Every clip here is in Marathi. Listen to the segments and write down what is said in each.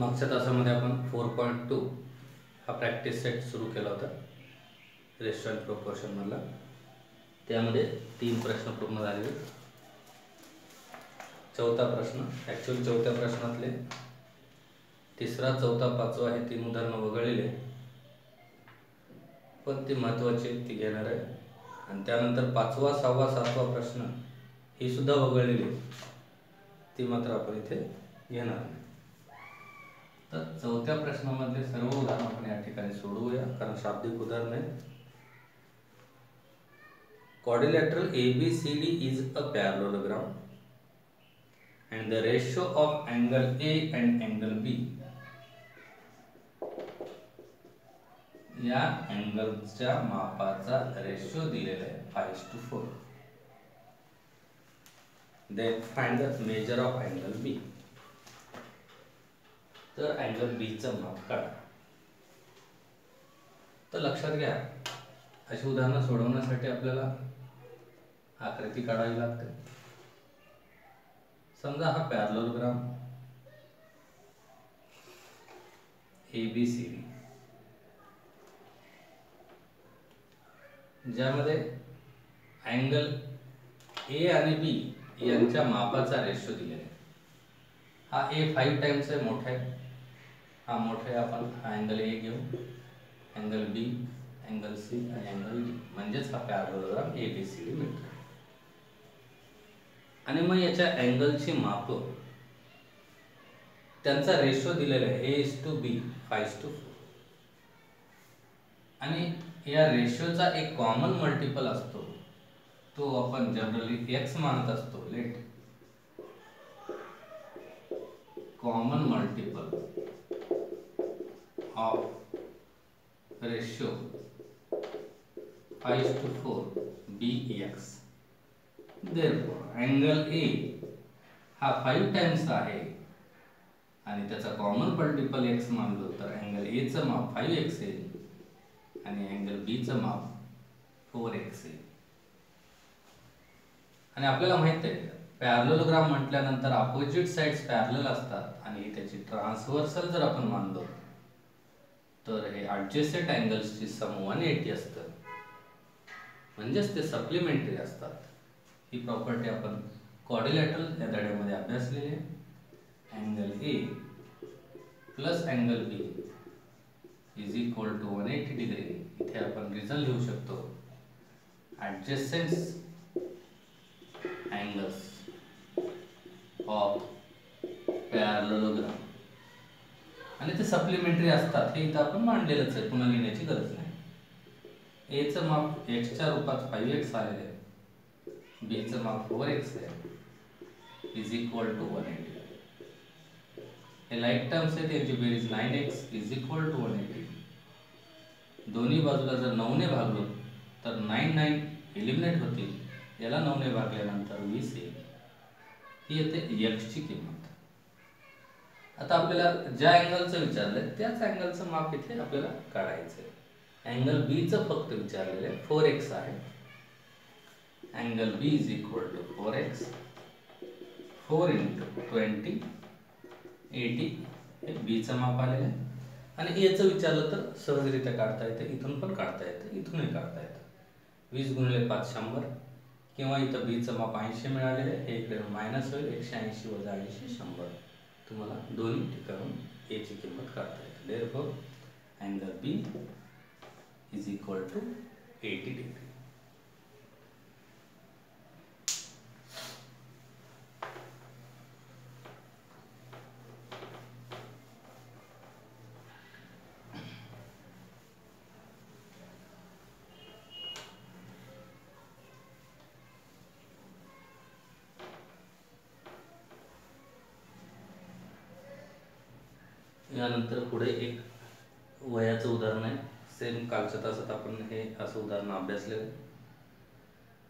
मागच्या तासामध्ये आपण फोर पॉईंट टू हा प्रॅक्टिस सेट सुरू केला होता रेस्टॉरंट प्रोपोर्शनमधला त्यामध्ये तीन प्रश्न पूर्ण झालेले. चौथा प्रश्न ॲक्च्युअली चौथ्या प्रश्नातले. तिसरा चौथा पाचवा हे तीन उदाहरणं वगळलेले. पण ती महत्त्वाची ती घेणार आहे. आणि त्यानंतर पाचवा सहावा सातवा प्रश्न ही सुद्धा वगळलेली. ती मात्र आपण इथे घेणार नाही. तर चौथ्या प्रश्नामधले सर्व उदाहरण आपण या ठिकाणी सोडवूया कारण शाब्दिक उदाहरण आहे. Quadrilateral ABCD is a parallelogram and the ratio of angle A and angle B. या अँगलच्या मापाचा रेशो दिलेला आहे five two four then find the measure of angle B तर अँगल बीचं माप काढा. तर लक्षात घ्या अशी उदाहरणं सोडवण्यासाठी आपल्याला आकृती काढावी लागते. समजा हा parallelogram A B C D ज्यामध्ये अँगल ए आणि बी यांच्या मापाचा रेशो दिलेला आहे. हा ए फाईव्ह टाइम्स आहे मोठा आहे. हा मोठे आपण हा अँगल ए घेऊ. अँगल बी अँगल सी आणि अँगल डी म्हणजेच हा पॅरोग्राम ए बी सी डी मिळतो. आणि मग याच्या अँगलची माप. त्यांचा रेशो दिलेला आहे. A is to B five to four आणि या रेशोचा एक कॉमन मल्टिपल असतो. तो आपण जनरली एक्स मानत असतो. Let common multiple of ratio. Five to four be x therefore angle A हा फाईव्ह टाइम्स आहे. आणि त्याचा कॉमन मल्टिपल एक्स मानलो तर अँगल एचं माप फाईव्ह एक्स येईल आणि अँगल बीचं माप फोर येईल आणि आपल्याला माहीत आहे पॅरलोग्राम म्हटल्यानंतर अपोजिट साइड्स पॅरल असतात आणि त्याची ट्रान्सव्हर्सल जर आपण मानलो तर हे ॲडजस्टेड अँगल्सची सम वन एटी असतं. म्हणजेच ते सप्लिमेंटरी असतात. ही प्रॉपर्टी आपण कॉर्डिलेटरल या धड्यामध्ये अभ्यासलेली आहे. Angle A plus angle B is equal to one eighty degree इथे आपण रिझल्ट लिहू शकतो. ॲडजस्टन्स अँगल्स ऑफ पॅरलोग्राम आणि ते सप्लिमेंटरी असतात. हे इथं आपण मांडलेलंच आहे. पुन्हा लिहिण्याची गरज नाही. एचं माप एक्सच्या रूपात फाईव्ह एक्स आलेले आहे बीचं माप फोर एक्स आहे. Is equal to one eighty हे लाईक टर्म्स आहे त्यांची बेरीज nine x is equal to one eighty दोन्ही बाजूला जर नऊने भागलो तर नाईन नाईन एलिमिनेट होतील. याला नऊने भागल्यानंतर वीस येईल ही येते एक्सची किंमत. आता आपल्याला ज्या अँगलचं विचारलंय त्याच अँगलचं माप इथे आपल्याला काढायचं आहे अँगल बीचं फक्त विचारलेलं आहे फोर एक्स आहे. Angle B is equal to four x four into twenty eight हे बीचं माप आलेलं आहे. आणि याचं विचारलं तर सहजरित्या काढता येतं इथून पण काढता येतं इथूनही काढता येतं. वीस गुणले पाच शंभर. किंवा इथं बीचं माप ऐंशी मिळालेलं आहे हे इकडे मायनस होईल एकशे ऐंशी वजा ऐंशी शंभर. तुम्हाला दोन्ही ठिकाणून एची किंमत काढता येते. Therefore angle B is equal to eighty degree यानंतर एक वयाचं उदाहरण आहे. सेम कालच्या तासात आपण हे असं उदाहरण अभ्यासलेलं आहे.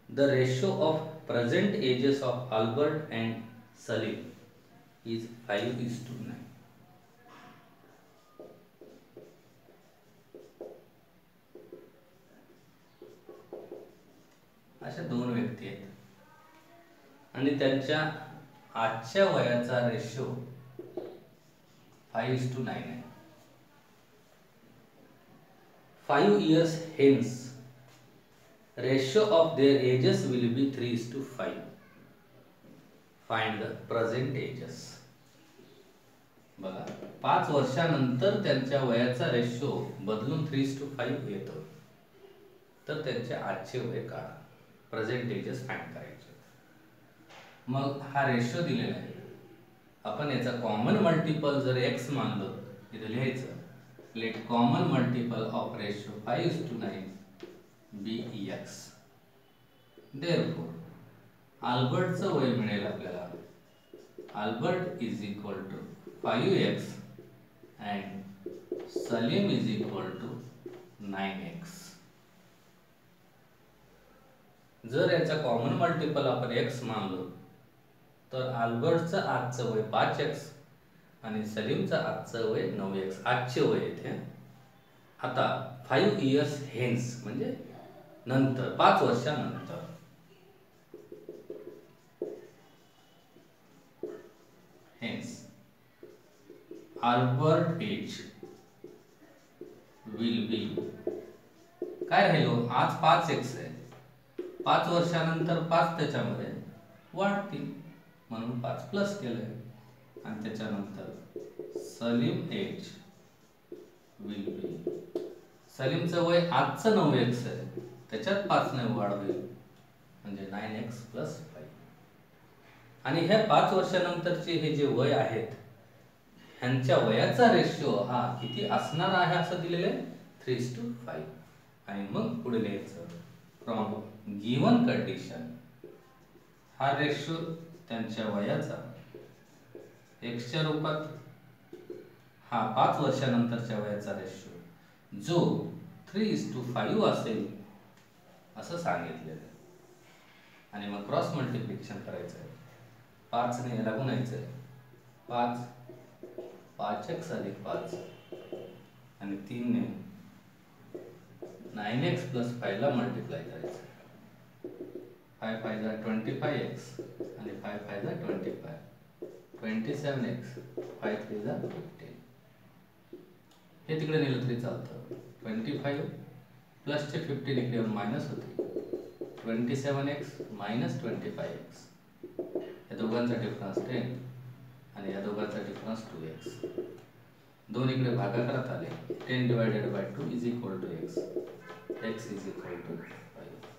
The ratio of present ages of Albert and Salim is five is to nine अशा दोन व्यक्ती आहेत. आणि त्यांच्या आजच्या वयाचा ratio five is to nine आहे. Five years hence ratio of their ages will be three is to five find the present ages बघा पाच वर्षानंतर त्यांच्या वयाचा रेशो बदलून थ्री टू फाईव्ह येतो. तर त्यांचे आजचे वय काढा. प्रेझेंट एजेस फाईंड करायचे. मग हा रेशो दिलेला आहे. आपण याचा कॉमन मल्टिपल जर एक्स मानलं इथं लिहायचं let common multiple of ratio five to nine be x therefore आल्बर्टचं वय मिळेल आपल्याला. Albert is equal to five x and Salim is equal to nine x जर याचा कॉमन मल्टिपल आपण एक्स मानलो तर आल्बर्टचं आजचं वय पाच एक्स आणि सलीमचं आजचं वय नऊ एक्स आजचे वय येते आता फाईव्ह इयर्स हेन्स म्हणजे नंतर पाच वर्षानंतर. Hence Albert age will be काय राहिलो? आज पाच एक्स आहे. पाच वर्षानंतर पाच त्याच्यामध्ये वाढतील. म्हणून पाच प्लस केलंय. आणि त्याच्यानंतर सलीम एज विल बी सलीमचं वय आजचं नऊ एक्स आहे. त्याच्यात पाच ने वाढ होईल. म्हणजे नाईन एक्स प्लस फाईव्ह आणि ह्या पाच वर्षानंतरचे हे जे वय आहेत ह्यांच्या वयाचा रेशिओ हा किती असणार आहे असं दिलेलं आहे? थ्री टू फाईव्ह आणि मग पुढे लिहायचं क्रमांक गिवन कंडिशन हा रेशो त्यांच्या वयाचा एक्सच्या रूपात हा पाच वर्षानंतरच्या वयाचा रेशो जो थ्री इज टू फाईव्ह असेल असं सांगितलेलं आणि मग क्रॉस मल्टिप्लिकेशन करायचं आहे पाचने याला गुणायचं आहे पाच पाच एक्स अधिक पाच. आणि तीनने नाईन एक्स प्लस फायला मल्टिप्लाय करायचं फाय फाय जा ट्वेंटी फाय एक्स आणि फाय फाय जा twenty five twenty seven x five three जा फिफ्टीन हे तिकडे नेलं तरी चालतं. ट्वेंटी फाईव्ह प्लसचे फिफ्टीन इकडे येऊन मायनस होते. Twenty seven x minus twenty five x या दोघांचा डिफरन्स टेन आणि या दोघांचा डिफरन्स टू एक्स दोन इकडे भागाकारात आले. Ten divided by two is equal to x x is equal to five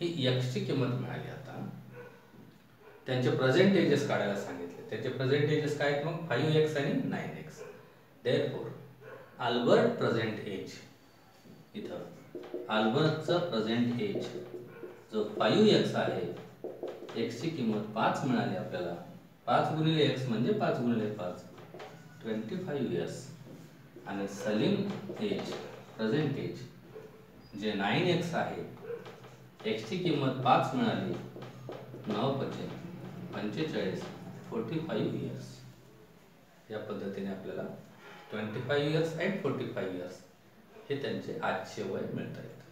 ही एक्सची किंमत मिळाली आता. त्यांचे प्रेझेंट एजेस काढायला सांगितले. त्यांचे प्रेझेंट एजेस काय आहेत मग? फाईव्ह एक्स आणि nine x therefore Albert present age इथं. आल्बर्टचं प्रेझेंट एज जो फाईव्ह एक्स आहे एक्सची किंमत पाच मिळाली आपल्याला. पाच गुणिले एक्स म्हणजे पाच गुणिले पाच. ट्वेंटी फाईव्ह इयर्स आणि सलीम एज प्रेझेंट एज जे नाईन एक्स आहे एक्सची किंमत पाच मिळाली नऊ पचे पंचेचाळीस फोर्टी फाईव्ह इयर्स या पद्धतीने आपल्याला twenty five years and forty five years हे त्यांचे आजचे वय मिळता येतं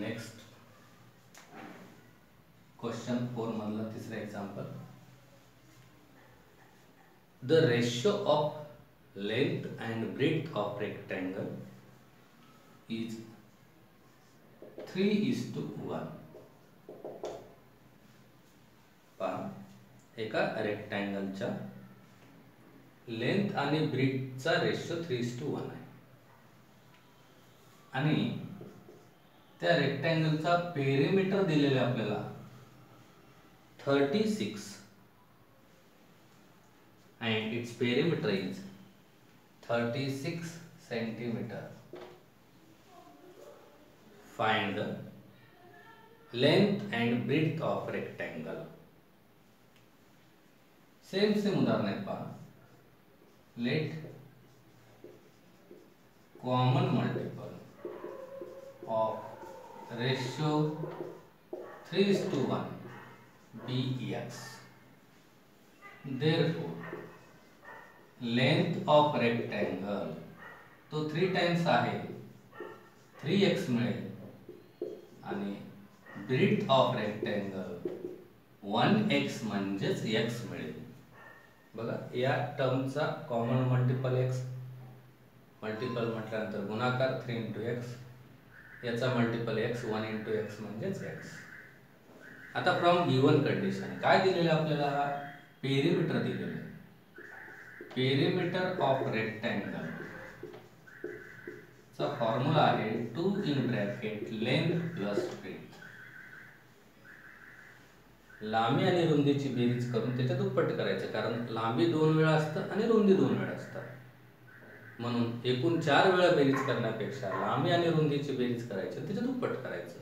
नेक्स्ट क्वेश्चन फोर मधला तिसरा example the ratio of length and breadth of rectangle is three is to one पहा एका रेक्टँगलच्या लेंथ आणि ब्रिथचा ratio three is to one आहे. आणि त्या रेक्टँगलचा पेरिमीटर दिलेला आपल्याला thirty six and its perimeter is 36 centimeter. Find the length and breadth of rectangle. Same same उदाहरण आहेत पहा let common multiple of ratio three is two one be X therefore length of rectangle. तो थ्री टाइम्स आहे. थ्री एक्स मिळेल. आणि breadth of rectangle one x म्हणजेच एक्स मिळेल. बघा या टर्मचा कॉमन मल्टिपल एक्स मल्टिपल म्हटल्यानंतर गुणाकार थ्री इंटू एक्स याचा multiple x one into x म्हणजेच एक्स आता फ्रॉम गिवन कंडिशन काय दिलेलं आपल्याला? पेरिमीटर दिलेलं पेरिमीटर ऑफ रेक्टँगल चा फॉर्म्युला आहे two in bracket length plus breadth लांबी आणि रुंदीची बेरीज करून त्याच्या दुप्पट करायचं कारण लांबी दोन वेळा असतं आणि रुंदी दोन वेळा असतात म्हणून एकूण चार वेळा बेरीज करण्यापेक्षा लांबी आणि रुंदीची बेरीज करायची त्याच्या दुप्पट करायचं.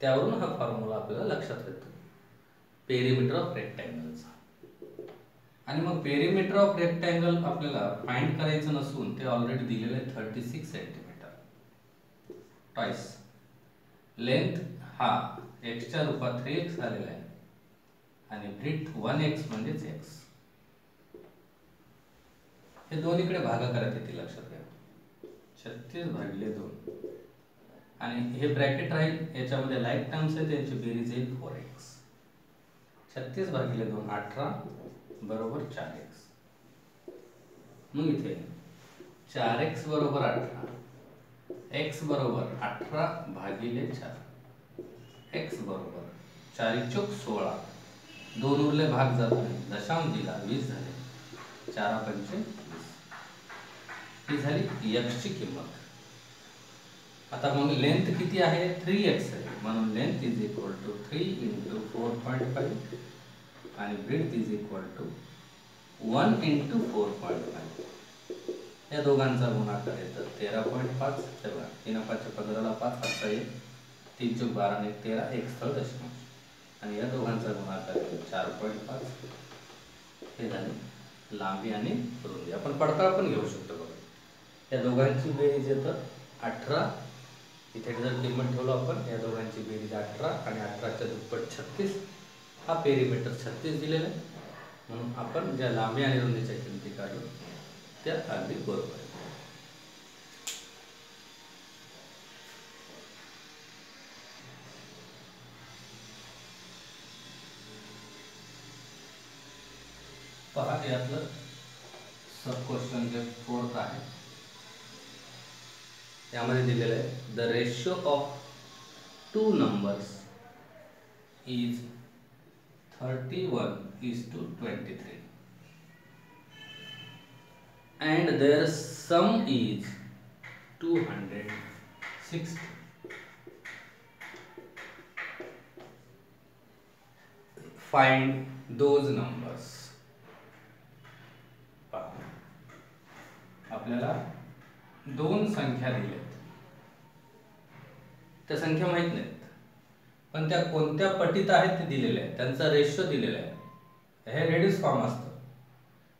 त्यावरून हा फॉर्म्युला आपल्याला लक्षात येतो. पेरिमीटर ऑफ रेक्टँगलचा आणि मग पेरिमीटर ऑफ रेक्टँगल आपल्याला फाइंड करायचं नसून ते ऑलरेडी दिलेलं आहे thirty six centimetre twice length हा एक्सच्या रूपात थ्री एक्स झालेला आहे. आणि ब्रिथ वन एक्स म्हणजेच एक्स हे दोन्हीकडे भागाकारात येते लक्षात घ्या. छत्तीस भागले दोन. आणि हे ब्रॅकेट राहील याच्यामध्ये लाईफ टर्म्स आहे त्यांची बेरीज येईल फोर एक्स छत्तीस भागिले दोन अठरा. बरोबर चार एक्स मग इथे चार एक्स बरोबर अठरा. एक्स बरोबर अठरा भागिले चार. एक्स बरोबर चारी चौक सोळा. दोन उरले भाग जात नाही दशांश दिला वीस झाले. चारा पंचे वीस. ही झाली एक्सची किंमत. आता मग लेंथ किती आहे? थ्री एक्स आहे. म्हणून length is equal to three into four point five आणि breadth is equal to one into four point five या दोघांचा गुणाकार येतं. तेरा पॉईंट पाच तेव्हा तीन पाचच्या पंधराला पाच हातचा येईल तीन चौक बारा आणि तेरा एक स्थळ दशमांश आणि या दोघांचा गुणाकार येतो. चार पॉईंट पाच. हे झाले लांबी आणि रुंदी. आपण पडताळ पण घेऊ शकतो बघा. या दोघांची बेरीज येतं अठरा. इथे जर किंमत ठेवलो आपण या दोघांची बेरीज अठरा आणि अठराच्या दुप्पट छत्तीस. हा पेरीमीटर छत्तीस दिलेला आहे. म्हणून आपण ज्या लांबी आणि रुंदीच्या किमती काढू त्या अगदी बरोबर आहे. पहा यातलं सब क्वेश्चन जे फोर्थ आहे त्यामध्ये दिलेलं आहे the ratio of two numbers is 31 is to 23 and their sum is 260 find those numbers. आपल्याला दोन संख्या दिल्यात त्या संख्या माहीत नाहीत. पण त्या कोणत्या पटीत आहेत ते दिलेले आहे त्यांचा रेशो दिलेला आहे. हे रेड्यूस फॉर्म असतं.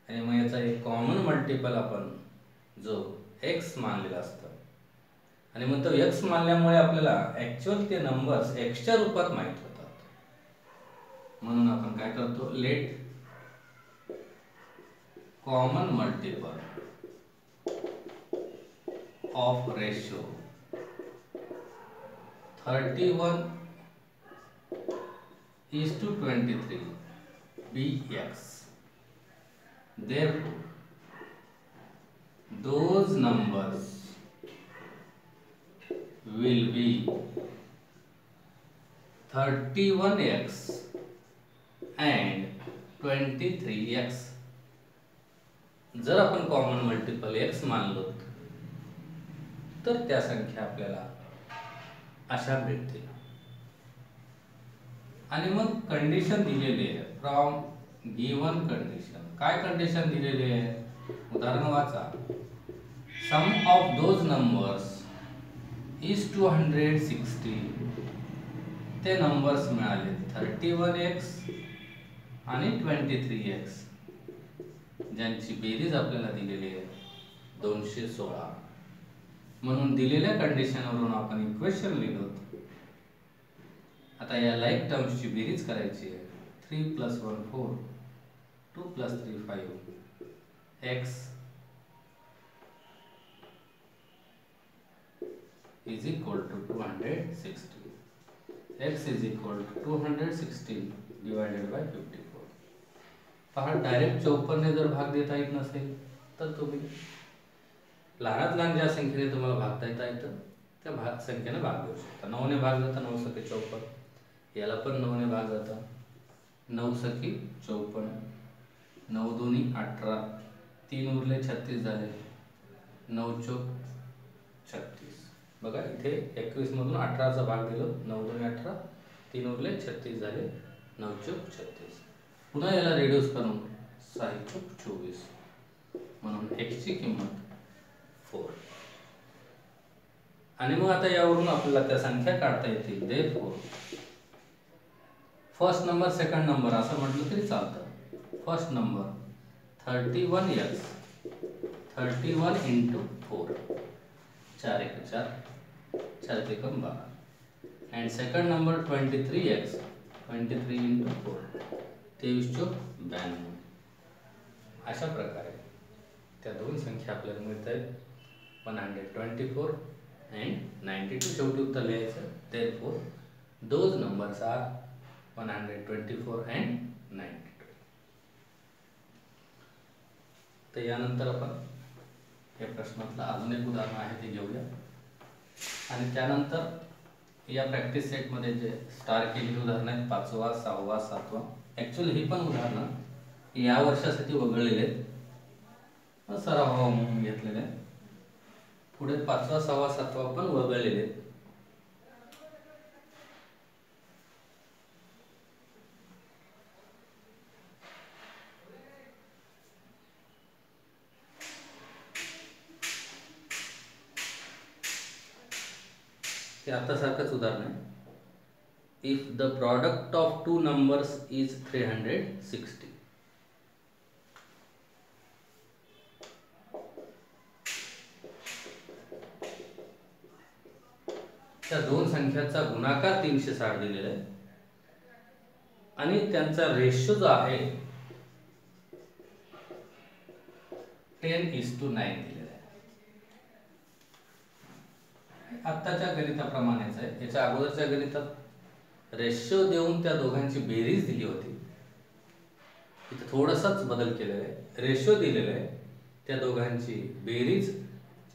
आणि मग याचा एक कॉमन मल्टिपल आपण जो एक्स मानलेला असतं. आणि मग तो एक्स मानल्यामुळे आपल्याला ॲक्च्युअल ते नंबर्स एक्सच्या रूपात माहीत होतात. म्हणून आपण काय करतो? Let common multiple of ratio thirty one is to 23 bx. Therefore, those numbers will be 31x and 23x. जर आपण कॉमन मल्टिपल एक्स मानलो तर त्या संख्या आपल्याला अशा भेटतील आणि मग कंडिशन दिलेली आहे. फ्रॉम गिवन कंडिशन काय कंडिशन दिलेली आहे? उदाहरण वाचा. Sum of those numbers is two hundred sixty ते नंबर्स मिळाले थर्टी वन एक्स आणि ट्वेंटी थ्री एक्स ज्यांची बेरीज आपल्याला दिलेली आहे दोनशे सोळा. म्हणून दिलेल्या कंडिशनवरून आपण इक्वेशन होतो आता या लाईक टर्म्सची बेरीज करायची आहे. Three plus one four two plus three five x is equal to two hundred sixty. X is equal to two hundred sixteen divided by fifty four. पहा डायरेक्ट चौपन्ने जर भाग देता येत नसेल तर तुम्ही लहानात लहान ज्या संख्येने तुम्हाला भागता येता येतं त्या भाग संख्येने भाग देऊ शकता. नऊने भाग देता नऊ सके चौपन्न. याला पण नऊने भाग जाता. नऊ सखी चौपन्न. नऊ दोन्ही अठरा. तीन उरले छत्तीस झाले. नऊ चौक छत्तीस. बघा इथे एकवीसमधून अठराचा भाग दिलो. नऊ दोन्ही अठरा. तीन उरले छत्तीस झाले. नऊ चौक छत्तीस. पुन्हा याला रेड्यूस करून सहा चौक चोवीस. म्हणून एक्सची किंमत फोर आणि मग आता यावरून आपल्याला त्या संख्या काढता येतील. Therefore first number second number असं म्हटलं तरी चालतं. First number thirty one x thirty one into four चार एक चार. चार ते कम बारा. And second number twenty three x twenty three into four तेवीस चो ब्याण्णव. अशा प्रकारे त्या दोन संख्या आपल्याला मिळत आहेत. One hundred twenty four and ninety two शेवटी उत्तर लिहायचं. Therefore those numbers are one hundred twenty four and ninety तर यानंतर आपण या प्रश्नातलं अजून एक उदाहरण आहे ते घेऊया. आणि त्यानंतर या प्रॅक्टिस सेटमध्ये जे स्टार केलेली उदाहरणं आहेत पाचवा सहावा सातवा. ॲक्च्युली ही पण उदाहरणं या वर्षासाठी वगळलेली आहेत. सराव म्हणून घेतलेले पुढे पाचवा सहावा सातवा पण वगळलेले आहेत. हे आता सारखंच उदाहरण आहे. If the product of two numbers is three hundred sixty त्या दोन संख्याचा गुणाकार तीनशे साठ दिलेला आहे. आणि त्यांचा रेशो जो आहे टेन इज टू नाईन दिलेला आहे आत्ताच्या गणिताप्रमाणेच आहे. याच्या अगोदरच्या गणितात रेशो देऊन त्या दोघांची बेरीज दिली होती. इथे थोडासाच बदल केलेला आहे. रेशो दिलेला आहे. त्या दोघांची बेरीज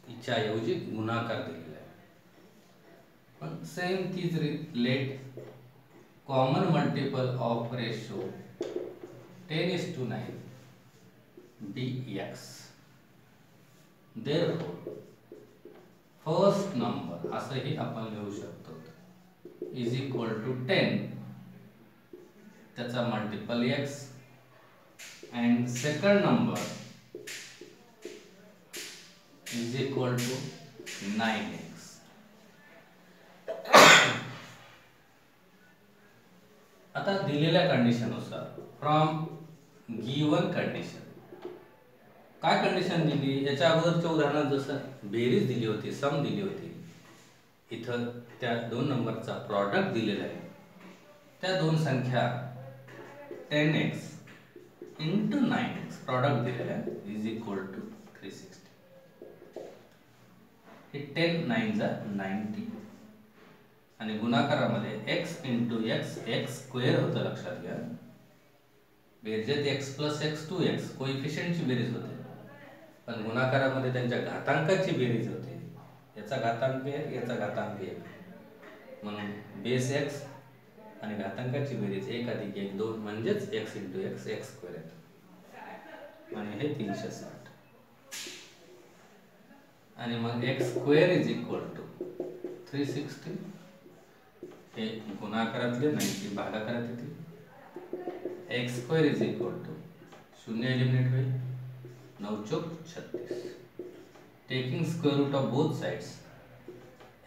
इच्छाऐवजी ऐवजी गुणाकार दिलेला आहे. पण सेम तीच let common multiple of ratio ten is to nine be x there first number असंही आपण लिहू शकतो. इज इक्वल टू टेन त्याचा multiple x and second number is equal to nine x आता दिलेल्या कंडिशननुसार फ्रॉम गिवन कंडिशन काय कंडिशन दिली? याच्या अगोदरच्या उदाहरणात जसं बेरीज दिली होती सम दिली होती इथं त्या दोन नंबरचा प्रॉडक्ट दिलेला आहे. त्या दोन संख्या ten x into nine x product दिलेला आहे is equal to three sixty हे टेन नाईनचा नाईन्टी आणि गुणाकारामध्ये x into x x square होतं लक्षात घ्या. बेरजेत x plus x two x कोइफिशियंटची बेरीज होते. पण गुणाकारामध्ये त्यांच्या घातांकाची बेरीज होते. याचा घातांक एक याचा घातांक एक. म्हणून बेस एक्स आणि घातांकाची बेरीज एक अधिक एक दोन म्हणजेच x into x x square येतो आणि हे तीनशे साठ. आणि मग x square is equal to three sixty हे गुणाकारातले नाही की भागाकारात येते x square is equal to शून्य एलिमिनेट होईल. नऊ चौक छत्तीस. Taking square root of both sides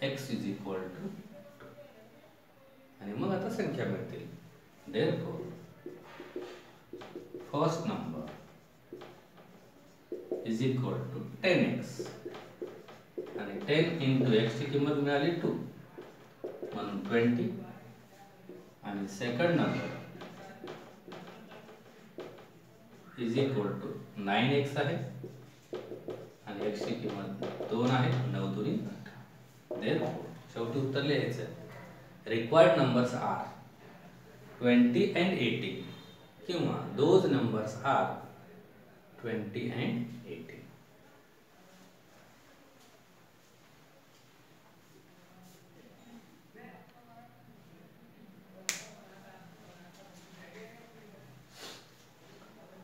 x is equal to आणि मग आता संख्या मिळतील. There first number is equal to ten x आणि टेन इंटू एक्सची किंमत मिळाली टू म्हणून ट्वेंटी आणि second number is equal to nine x आहे. आणि एक्सची किंमत दोन आहे नऊ दुनी देन शेवटी उत्तर लिहायचं required numbers are twenty and eighty किंवा those numbers are twenty and eighty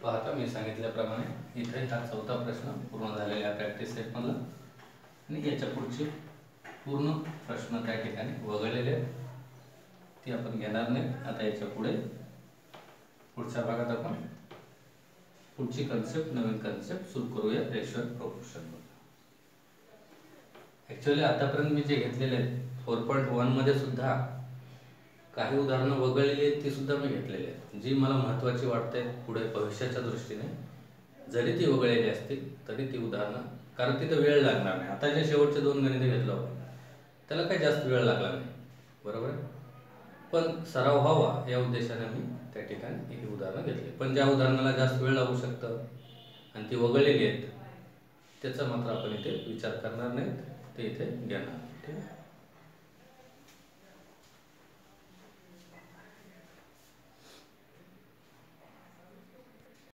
पाहता मी सांगितल्याप्रमाणे इथे हा चौथा प्रश्न पूर्ण झालेला आहे. प्रॅक्टिस सेटमधला आणि याच्या पुढचे पूर्ण प्रश्न त्या ठिकाणी वगळलेले आहेत. ती आपण घेणार नाही. आता याच्यापुढे पुढच्या भागात आपण पुढची कन्सेप्ट नवीन कन्सेप्ट सुरू करूया. रेशो प्रोपोर्शन ॲक्च्युली आतापर्यंत मी जे घेतलेले आहेत फोर पॉईंट वनमध्ये सुद्धा काही उदाहरणं वगळलेली आहेत ती सुद्धा मी घेतलेली आहेत. जी मला महत्त्वाची वाटते पुढे भविष्याच्या दृष्टीने जरी ती वगळलेली असतील तरी ती उदाहरणं कारण तिथं वेळ लागणार नाही. आता जे शेवटचे दोन गणिते घेतलं आपण त्याला काही जास्त वेळ लागला नाही. बरोबर? आहे पण सराव व्हावा या उद्देशाने मी त्या ठिकाणी ही उदाहरणं घेतली. पण ज्या उदाहरणाला जास्त वेळ लागू शकतं आणि ती वगळलेली आहेत त्याचा मात्र आपण इथे विचार करणार नाहीत ते इथे घेणार. ठीक आहे?